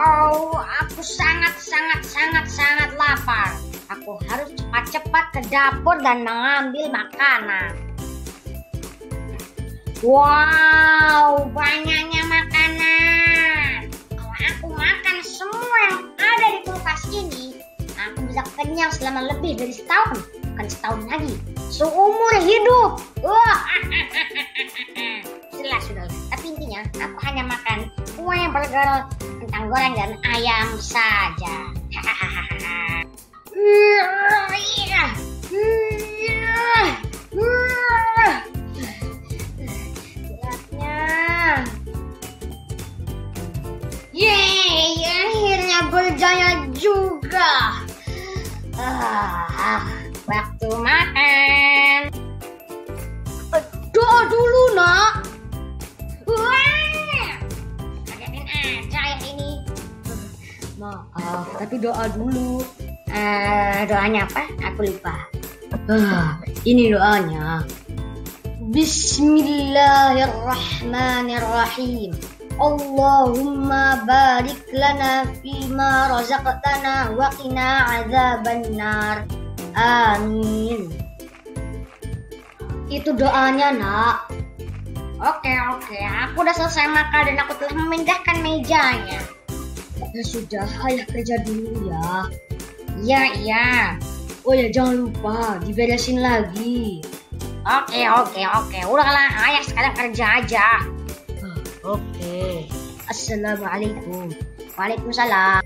Oh, aku sangat sangat sangat sangat lapar. Aku harus cepat-cepat ke dapur dan mengambil makanan. Wow, banyaknya makanan. Kalau aku makan semua yang ada di kulkas ini, aku bisa kenyang selama lebih dari setahun. Bukan setahun lagi, seumur hidup. Wah, jelas sudah. Tapi intinya, aku hanya makan kue kentang goreng dan ayam saja. Hahaha. Maaf, tapi doa dulu. Eh, doanya apa? Aku lupa. Ah, ini doanya. Bismillahirrahmanirrahim. Allahumma barik lana fima razaqtana wa qina azabannar. Amin. Itu doanya, Nak. Oke, oke. Aku udah selesai makan dan aku telah memindahkan mejanya. Ya sudah, ayah kerja dulu ya. Iya, iya. Oh ya, jangan lupa diberesin lagi. Oke, oke, oke. Udahlah, ayah sekarang kerja aja. Oke. Assalamualaikum. Waalaikumsalam.